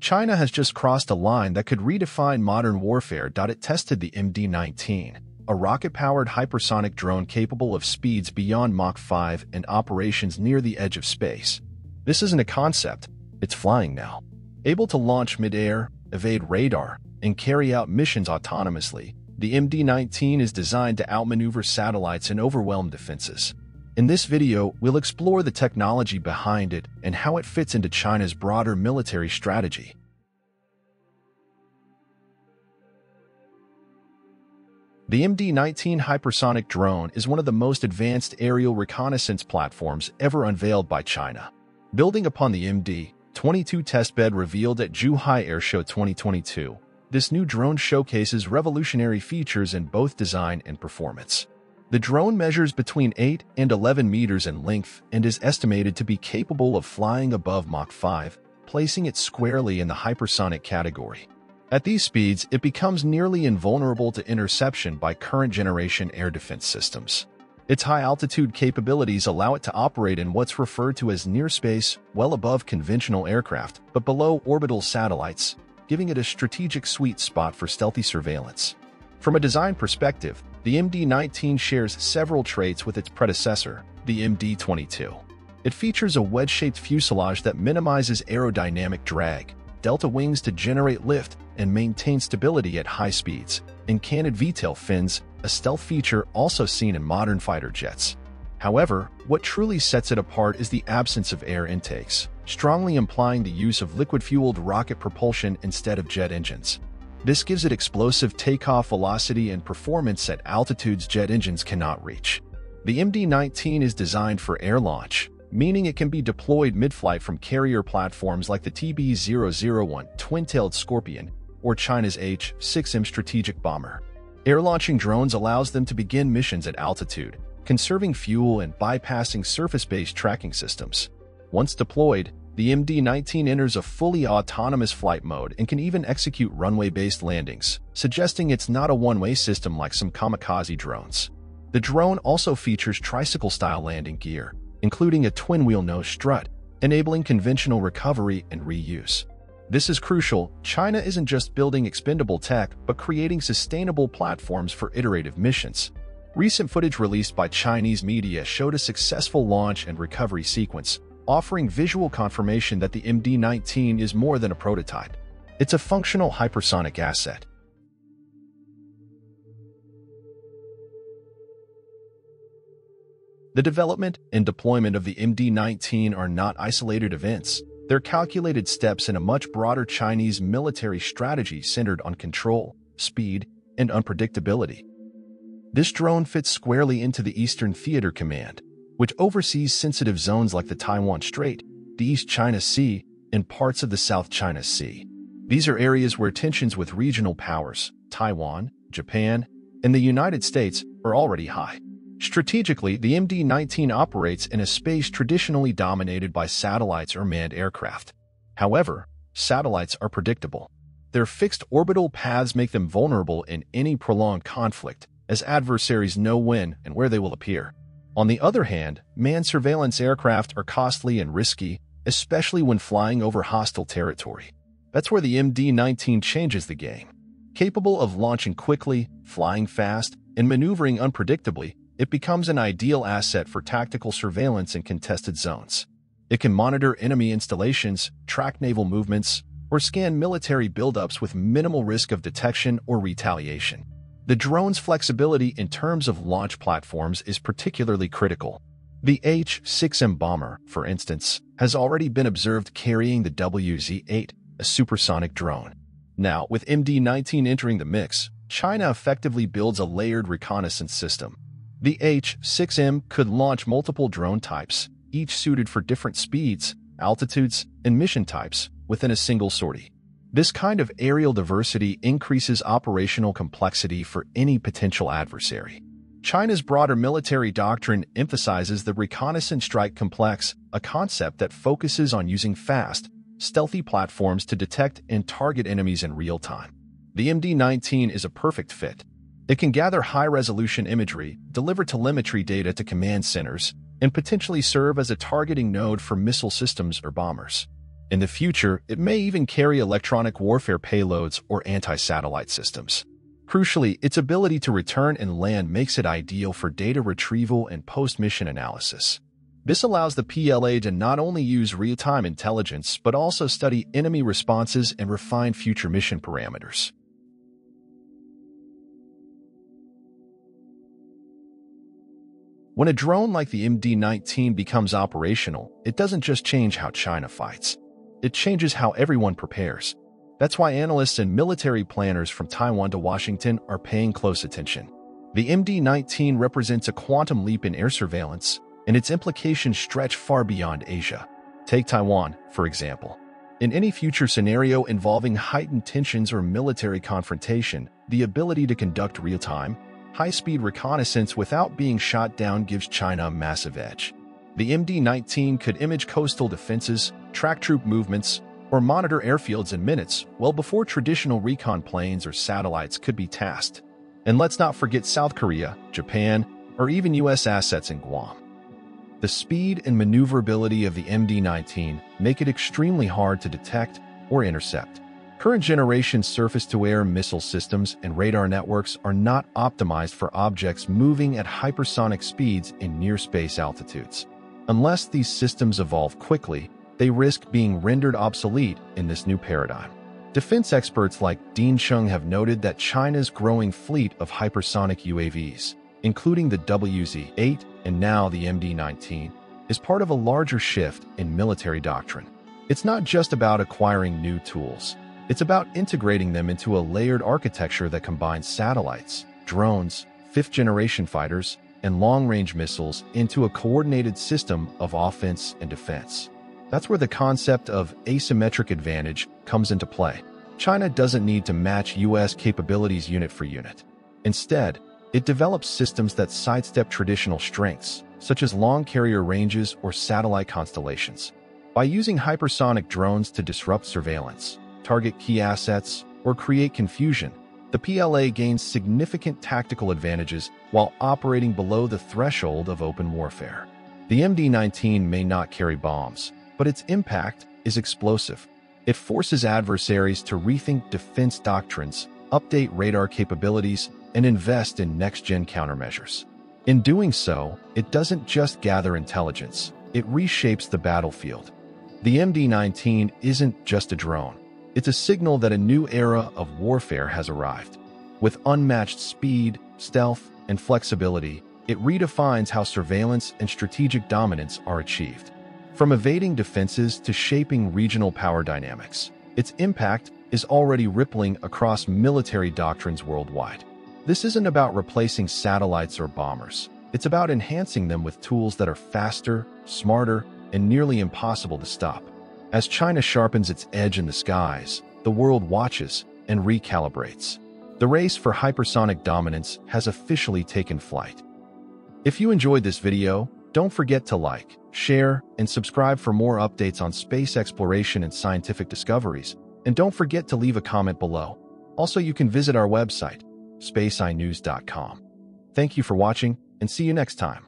China has just crossed a line that could redefine modern warfare. It tested the MD-19, a rocket-powered hypersonic drone capable of speeds beyond Mach 5 and operations near the edge of space. This isn't a concept, it's flying now. Able to launch mid-air, evade radar, and carry out missions autonomously, the MD-19 is designed to outmaneuver satellites and overwhelm defenses. In this video, we'll explore the technology behind it and how it fits into China's broader military strategy. The MD-19 hypersonic drone is one of the most advanced aerial reconnaissance platforms ever unveiled by China. Building upon the MD-22 testbed revealed at Zhuhai Airshow 2022, this new drone showcases revolutionary features in both design and performance. The drone measures between 8 and 11 meters in length and is estimated to be capable of flying above Mach 5, placing it squarely in the hypersonic category. At these speeds, it becomes nearly invulnerable to interception by current-generation air defense systems. Its high-altitude capabilities allow it to operate in what's referred to as near space, well above conventional aircraft, but below orbital satellites, giving it a strategic sweet spot for stealthy surveillance. From a design perspective, the MD-19 shares several traits with its predecessor, the MD-22. It features a wedge-shaped fuselage that minimizes aerodynamic drag, delta wings to generate lift and maintain stability at high speeds, and canted V-tail fins, a stealth feature also seen in modern fighter jets. However, what truly sets it apart is the absence of air intakes, strongly implying the use of liquid-fueled rocket propulsion instead of jet engines. This gives it explosive takeoff velocity and performance at altitudes jet engines cannot reach. The MD-19 is designed for air launch, meaning it can be deployed mid-flight from carrier platforms like the TB-001 twin-tailed Scorpion or China's H-6M strategic bomber. Air-launching drones allows them to begin missions at altitude, conserving fuel and bypassing surface-based tracking systems. Once deployed, the MD-19 enters a fully autonomous flight mode and can even execute runway-based landings, suggesting it's not a one-way system like some kamikaze drones. The drone also features tricycle-style landing gear, including a twin-wheel nose strut, enabling conventional recovery and reuse. This is crucial. China isn't just building expendable tech, but creating sustainable platforms for iterative missions. Recent footage released by Chinese media showed a successful launch and recovery sequence, offering visual confirmation that the MD-19 is more than a prototype. It's a functional hypersonic asset. The development and deployment of the MD-19 are not isolated events. They're calculated steps in a much broader Chinese military strategy centered on control, speed, and unpredictability. This drone fits squarely into the Eastern Theater Command, which oversees sensitive zones like the Taiwan Strait, the East China Sea, and parts of the South China Sea. These are areas where tensions with regional powers, Taiwan, Japan, and the United States, are already high. Strategically, the MD-19 operates in a space traditionally dominated by satellites or manned aircraft. However, satellites are predictable. Their fixed orbital paths make them vulnerable in any prolonged conflict, as adversaries know when and where they will appear. On the other hand, manned surveillance aircraft are costly and risky, especially when flying over hostile territory. That's where the MD-19 changes the game. Capable of launching quickly, flying fast, and maneuvering unpredictably, it becomes an ideal asset for tactical surveillance in contested zones. It can monitor enemy installations, track naval movements, or scan military buildups with minimal risk of detection or retaliation. The drone's flexibility in terms of launch platforms is particularly critical. The H-6M bomber, for instance, has already been observed carrying the WZ-8, a supersonic drone. Now, with MD-19 entering the mix, China effectively builds a layered reconnaissance system. The H-6M could launch multiple drone types, each suited for different speeds, altitudes, and mission types, within a single sortie. This kind of aerial diversity increases operational complexity for any potential adversary. China's broader military doctrine emphasizes the reconnaissance strike complex, a concept that focuses on using fast, stealthy platforms to detect and target enemies in real time. The MD-19 is a perfect fit. It can gather high-resolution imagery, deliver telemetry data to command centers, and potentially serve as a targeting node for missile systems or bombers. In the future, it may even carry electronic warfare payloads or anti-satellite systems. Crucially, its ability to return and land makes it ideal for data retrieval and post-mission analysis. This allows the PLA to not only use real-time intelligence, but also study enemy responses and refine future mission parameters. When a drone like the MD-19 becomes operational, it doesn't just change how China fights. It changes how everyone prepares. That's why analysts and military planners from Taiwan to Washington are paying close attention. The MD-19 represents a quantum leap in air surveillance, and its implications stretch far beyond Asia. Take Taiwan, for example. In any future scenario involving heightened tensions or military confrontation, the ability to conduct real-time, high-speed reconnaissance without being shot down gives China a massive edge. The MD-19 could image coastal defenses, track troop movements, or monitor airfields in minutes well before traditional recon planes or satellites could be tasked. And let's not forget South Korea, Japan, or even U.S. assets in Guam. The speed and maneuverability of the MD-19 make it extremely hard to detect or intercept. Current generation surface-to-air missile systems and radar networks are not optimized for objects moving at hypersonic speeds in near-space altitudes. Unless these systems evolve quickly, they risk being rendered obsolete in this new paradigm. Defense experts like Dean Cheng have noted that China's growing fleet of hypersonic UAVs, including the WZ-8 and now the MD-19, is part of a larger shift in military doctrine. It's not just about acquiring new tools. It's about integrating them into a layered architecture that combines satellites, drones, fifth-generation fighters, and long-range missiles into a coordinated system of offense and defense. That's where the concept of asymmetric advantage comes into play. China doesn't need to match U.S. capabilities unit for unit. Instead, it develops systems that sidestep traditional strengths, such as long carrier ranges or satellite constellations. By using hypersonic drones to disrupt surveillance, target key assets, or create confusion, the PLA gains significant tactical advantages while operating below the threshold of open warfare. The MD-19 may not carry bombs, but its impact is explosive. It forces adversaries to rethink defense doctrines, update radar capabilities, and invest in next-gen countermeasures. In doing so, it doesn't just gather intelligence, it reshapes the battlefield. The MD-19 isn't just a drone. It's a signal that a new era of warfare has arrived. With unmatched speed, stealth, and flexibility, it redefines how surveillance and strategic dominance are achieved. From evading defenses to shaping regional power dynamics, its impact is already rippling across military doctrines worldwide. This isn't about replacing satellites or bombers. It's about enhancing them with tools that are faster, smarter, and nearly impossible to stop. As China sharpens its edge in the skies, the world watches and recalibrates. The race for hypersonic dominance has officially taken flight. If you enjoyed this video, don't forget to like, share, and subscribe for more updates on space exploration and scientific discoveries. And don't forget to leave a comment below. Also, you can visit our website, spaceeyenews.com. Thank you for watching, and see you next time.